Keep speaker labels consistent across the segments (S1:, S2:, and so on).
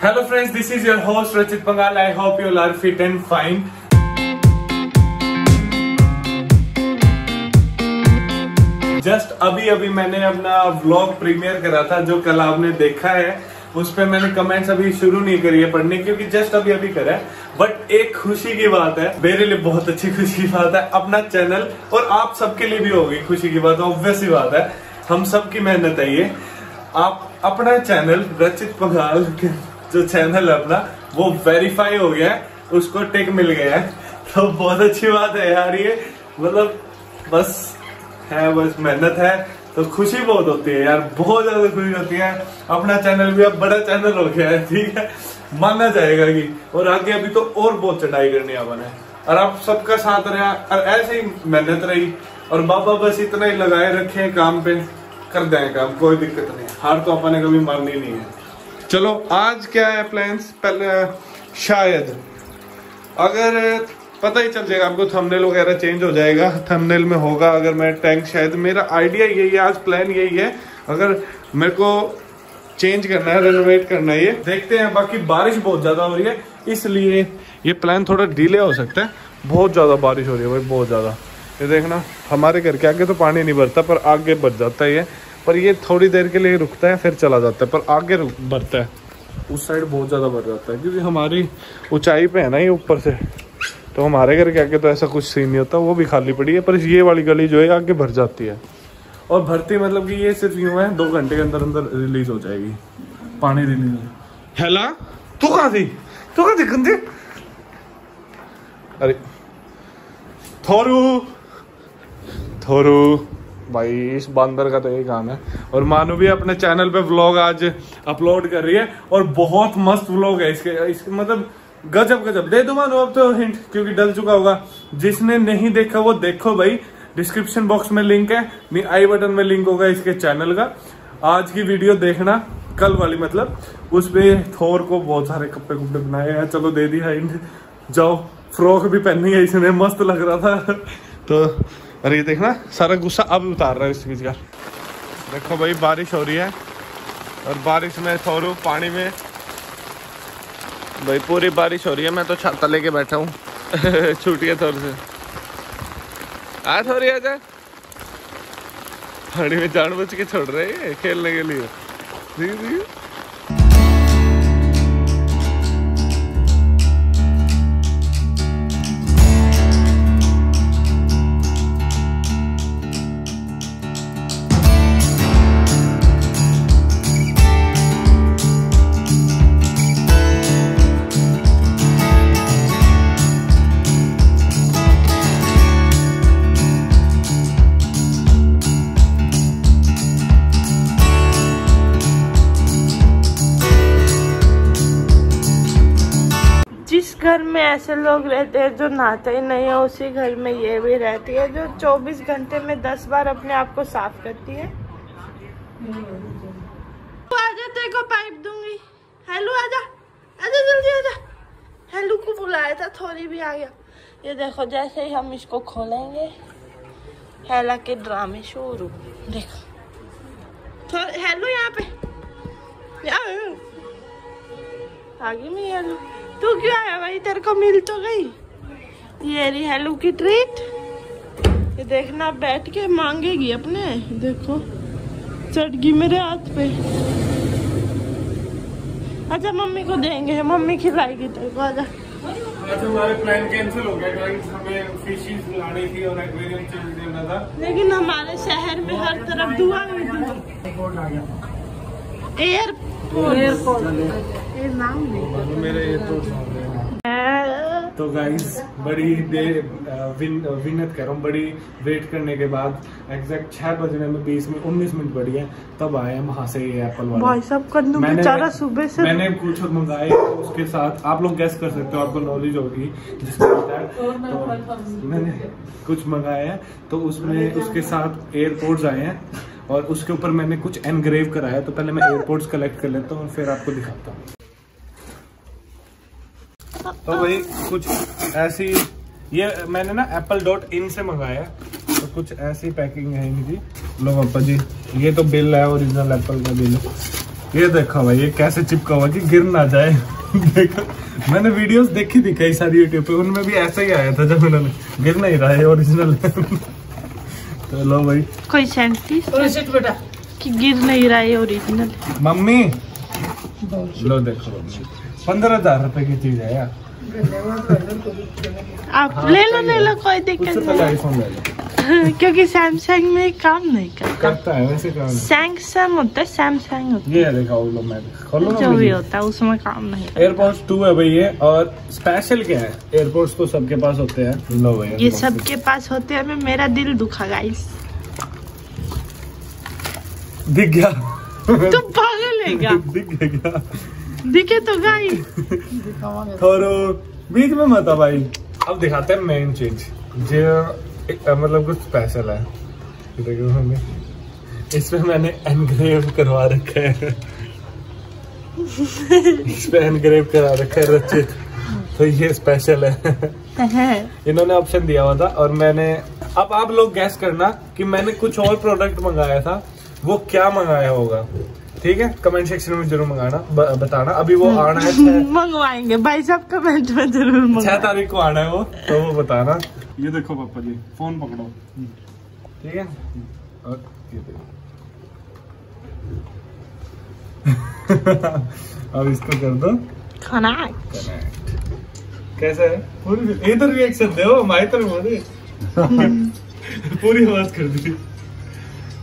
S1: Friends, this is your host Rachit Pangal. I hope you all are fit and fine. Just अभी अभी मैंने अपना vlog premiere करा था जो कल आपने देखा है उस पर मैंने कमेंट्स अभी शुरू नहीं करी है पढ़ने क्योंकि जस्ट अभी अभी करा है बट एक खुशी की बात है मेरे लिए बहुत अच्छी खुशी की बात है अपना चैनल और आप सबके लिए भी होगी खुशी की बात ऑब्वियस ही बात है हम सबकी मेहनत है ये आप अपना चैनल रचित पंगाल जो चैनल है अपना, वो वेरीफाई हो गया है, उसको टेक मिल गया है। तो बहुत अच्छी बात है यार ये। मतलब बस है, बस मेहनत है। तो खुशी बहुत होती है यार, बहुत ज़्यादा खुशी होती है। अपना चैनल भी अब बड़ा चैनल हो गया है, ठीक है? माना जाएगा कि, और आगे अभी तो और बहुत चढ़ाई करनी है अपन और आप सबका साथ रहा, और ऐसे ही मेहनत रही। और बाबा बस इतना ही लगाए रखे काम पे, कर देंगे काम, कोई दिक्कत नहीं। हार तो अपन कभी मारनी नहीं है। चलो, आज क्या है प्लान्स पहले, शायद। अगर, पता ही चल जाएगा आपको थंबनेल वगैरह चेंज हो जाएगा। थंबनेल में होगा, अगर मैं टैंक शायद मेरा आइडिया यही है, आज प्लान यही है। अगर मेरे को चेंज करना है रेनोवेट करना है, ये देखते हैं। बाकी बारिश बहुत ज़्यादा हो रही है, इसलिए ये प्लान थोड़ा डिले हो सकता है। बहुत ज़्यादा बारिश हो रही है भाई, बहुत ज़्यादा। ये देखना, हमारे घर के आगे तो पानी नहीं भरता, पर आगे भर जाता है ये। पर ये थोड़ी देर के लिए रुकता है फिर चला जाता है पर आगे भरता है। उस साइड बहुत ज़्यादा भर जाता है क्योंकि हमारी ऊंचाई पे है ना ये ऊपर से। तो हमारे घर के आगे तो ऐसा कुछ सीन नहीं होता वो भी खाली पड़ी है पर ये वाली गली जो है आगे भर जाती है। और भरती मतलब कि ये सिर्फ़ यूँ है दो घंटे के अंदर अंदर रिलीज़ हो जाएगी। पानी रिलीज़ हो हेला? तू कहाँ थी? तू कहाँ थी गंदे? अरे थोरू थोरू। भाई, इस बंदर का तो यही काम है। और मानू भी अपने चैनल पे व्लॉग आज अपलोड कर रही है और बहुत मस्त व्लॉग है इसके इसके मतलब गजब गजब। दे दो मानो, अब तो हिंट क्योंकि डल चुका होगा। जिसने नहीं देखा वो देखो भाई। डिस्क्रिप्शन बॉक्स में लिंक है, नहीं आई बटन में लिंक होगा इसके चैनल का। आज की वीडियो देखना, कल वाली मतलब। उस पे थोर को बहुत सारे कपड़े कुपड़े बनाए हैं। चलो दे दिया हिंट जाओ फ्रॉक भी पहनी है, इसने, मस्त लग रहा था। तो अरे ये देखना सारा गुस्सा अब उतार रहा है इस चीज़ का। देखो भाई बारिश हो रही है और बारिश में थोरू पानी में। भाई पूरी बारिश हो रही है मैं तो छाता लेके बैठा हूँ। छूटिए थोड़ी से। आ थोड़ी जा। पानी में जान बच के छोड़ रहे हैं खेलने के लिए। दी, दी।
S2: घर में ऐसे लोग रहते हैं जो नहाते ही नहीं है, उसी घर में ये भी रहती है, जो 24 घंटे में 10 बार अपने आप को साफ़ करती है। तो आजा, तेरे को पाइप दूँगी। हेलो, आजा आजा, जल्दी आजा। हेलो को बुलाया था, थोड़ी भी आ गया। ये देखो, जैसे ही हम इसको खोलेंगे हेला के ड्रामे शुरू। देखो। हेलो यहाँ पे। यहाँ आगे में हेलो। तू क्यों आया भाई? तेरे को मिल तो गई। ये रही हेलो की ट्रीट ये देखना बैठ के मांगेगी अपने। देखो चढ़ गई मेरे हाथ पे। अच्छा मम्मी को देंगे। मम्मी खिलाएगी तेरे को आजा।
S1: हमारे प्लान कैंसिल हो गया हमें फिशेस लानी थी और एक्वेरियम चेंज देना था।
S2: लेकिन हमारे शहर में हर तरफ़ धुआँ ही धुआँ। एयरपोर्ट एयरपोर्ट
S1: मेरे ये तो तो गाइस बड़ी देर विन विनत कर रहा हूँ बड़ी वेट करने के बाद एग्जैक्ट छह बजने में बीस में उन्नीस मिनट बड़ी है तब आए हम वहाँ से ये एप्पल वाले।
S2: भाई साहब कद्दू
S1: मैंने-
S2: बेचारा सुबह से।
S1: मैंने कुछ मंगाए तो उसके साथ आप लोग गैस कर सकते हो आपको नॉलेज होगी जिसको तो मैंने कुछ मंगाया है तो उसमें उसके साथ एयरपोर्ट्स आए हैं और उसके ऊपर मैंने कुछ एनग्रेव कराया तो पहले मैं एयरपोर्ट्स कलेक्ट कर लेता हूँ और फिर आपको दिखाता हूँ। तो भाई कुछ ऐसी ये मैंने ना एप्पल डॉट इन से मंगाया तो कुछ ऐसी पैकिंग है इनकी। लो पापा जी ये तो बिल है ओरिजिनल एप्पल का बिल ये देखो भाई ये कैसे चिपका हुआ कि गिर ना जाए। देखो मैंने वीडियोस देखी थी कई सारी यूट्यूब पे उनमें भी ऐसा ही आया था जब उन्होंने गिर नहीं रहा है ओरिजिनल तो लो भाई।
S2: कोई सेंटी
S3: बेटा।
S2: कि गिर नहीं रहा है ओरिजिनल
S1: मम्मी लो देखो। पंद्रह हज़ार रुपए की चीज़ है यार।
S2: आप ले लो ले लो कोई दिक्कत नहीं। क्योंकि सैमसंग में काम नहीं करता।
S1: करता है वैसे काम
S2: सैमसंग होता है सैमसंग होता है।
S1: ये देखा वो लो मैं खोलो
S2: जो भी होता है उसमें काम नहीं
S1: एयरपोर्ट्स टू है भाई ये और स्पेशल क्या है? एयरपोर्ट्स तो सबके पास होते हैं। लो भाई
S2: ये सबके पास होते हैं मैं मेरा दिल दुखा गाइस
S1: दिख गया।
S2: तू पागल है क्या?
S1: दिख गया।
S2: दिखे तो गाइस
S1: और बीच में मत भाई। अब दिखाते हैं मेन चीज़। जो मतलब कुछ स्पेशल है। ये देखो हमें। इसमें मैंने एनग्रेव करवा रखा है। इस पे एनग्रेव करा रखा है रचित। तो ये स्पेशल है।
S2: है
S1: इन्होंने ऑप्शन दिया हुआ था और मैंने अब आप लोग गैस करना कि मैंने कुछ और प्रोडक्ट मंगाया था वो क्या मंगाया होगा? ठीक है? कमेंट सेक्शन में ज़रूर मंगाना ब- बताना। अभी वो आना है छह
S2: मंगवाएँगे। भाई साहब कमेंट में ज़रूर
S1: छह तारीख को आना है वो तो वो बताना। ये देखो पापा जी फ़ोन पकड़ो। ठीक है? और ये देखो। अब इसको कर दो।
S2: खाना
S1: कनेक्ट कैसा है? पूरी इधर रिएक्शन दे हमारी तरफ़ पूरी आवाज़ कर दी।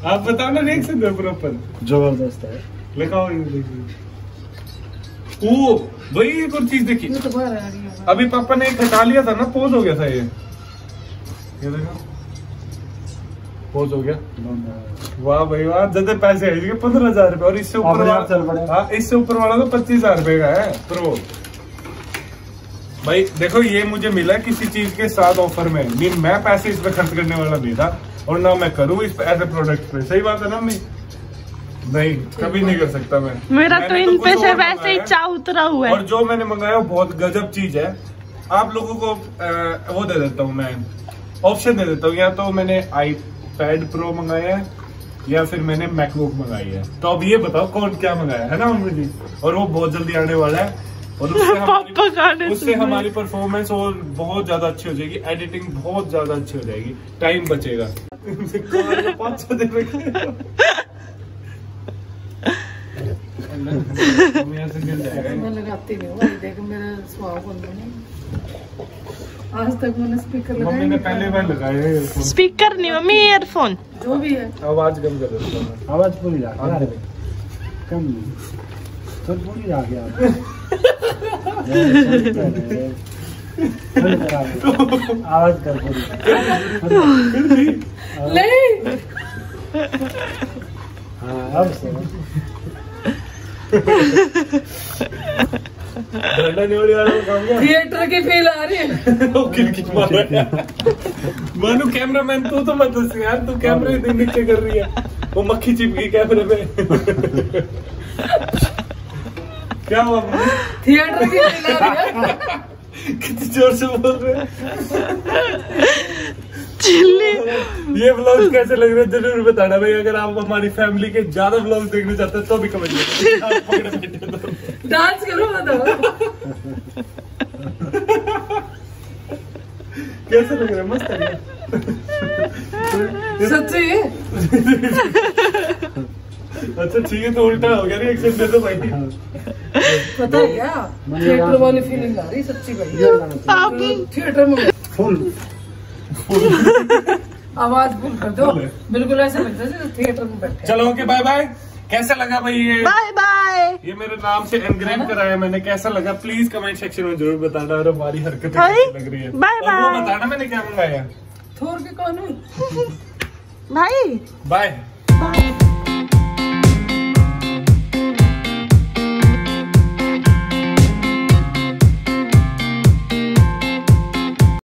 S1: आप बताओ ना रिएक्शन दो प्रॉपर
S3: ज़बरदस्त है।
S1: लिखाओ ये ओ वही एक और चीज़ देखी।
S3: तो है।
S1: अभी पापा ने एक हटा लिया था ना पोज हो गया था ये। ये देखो। पोज हो गया। वाह भाई वाह ज़्यादा पैसे है पंद्रह हज़ार रुपए। और इससे ऊपर
S3: अपने आप चल
S1: वाला
S3: पड़े।
S1: हाँ इससे ऊपर वाला तो पच्चीस हज़ार रुपए का है प्रो भाई देखो ये मुझे मिला किसी चीज़ के साथ ऑफ़र में। मीन मैं पैसे इस पे खर्च करने वाला नहीं था। और ना मैं करूँ इस ऐसे प्रोडक्ट पे। सही बात है ना मैं नहीं कभी नहीं कर सकता मैं।
S2: मेरा तो इन पे से वैसे ही
S1: मंगाया।
S2: चा उतरा हुआ है।
S1: और जो मैंने मंगाया वो बहुत गजब चीज़ है। आप लोगों को अ, वो दे देता हूँ मैं। ऑप्शन दे देता हूँ। या तो मैंने आई पैड प्रो मंगाया है या फिर मैंने मैकबुक मंगाई है। तो अब ये बताओ कौन क्या मंगाया है ना मम्मी जी? और वो बहुत जल्दी आने वाला है। और उससे हमारी, उससे हमारी परफॉर्मेंस और बहुत ज़्यादा अच्छी हो जाएगी। एडिटिंग बहुत ज़्यादा अच्छी हो जाएगी। टाइम बचेगा। पाँच सौ दे रखे। मम्मी ऐसे गिर जाएगा
S3: मैं लगाती नहीं देख मेरा स्वभाव आज तक मैंने स्पीकर लगाया
S1: मम्मी ने
S3: नहीं
S1: बार लगाया
S2: स्पीकर नहीं मम्मी ईयरफोन
S3: जो भी है
S1: आवाज़ कम कर
S4: आवाज़ पूरी
S1: हाँ।
S4: गया कम नहीं सब पूरी आ गया आवाज़ कर पूरी।
S3: ले
S4: हाँ अब से?
S3: थिएटर की फील आ रही है।
S1: वो किरकिट मार रहा है। मानो कैमरामैन तू तो मत हंस यार तू कैमरे इतने नीचे कर रही है। वो मक्खी चिपकी कैमरे में। क्या हुआ
S3: थिएटर की फील आ रही है।
S1: कितनी ज़ोर से बोल रहे
S2: चिल्ली।
S1: ये ब्लॉग कैसे लग रहे हैं? ज़रूर बताना भाई अगर आप हमारी फैमिली के ज़्यादा ब्लॉग देखना चाहते हैं तो भी कमेंट बैठे तो।
S3: डांस करो बताओ।
S1: कैसे लग रहा है? मस्त है।
S3: सच्ची?
S1: अच्छा ठीक है तो उल्टा हो गया रिएक्शन दे दो भाई
S3: पता है क्या? थिएटर वाली फीलिंग आ रही सच्ची भाई। थिएटर में।
S4: फुल।
S3: आवाज़ फुल कर दो। बिल्कुल ऐसा लगता है जैसे थिएटर में बैठे
S1: चलो ओके बाय बाय कैसा लगा भाई ये?
S2: बाय बाय
S1: ये मेरे नाम से एनग्रेव कराया मैंने। कैसा लगा? प्लीज़ कमेंट सेक्शन में ज़रूर बताना और हमारी हरकत कैसी लग रही है।
S2: बाय
S1: और वो
S2: बाय।
S1: बताना मैंने क्या मंगाया।
S3: थोर के कानून।
S2: भाई।
S1: Bye
S2: bye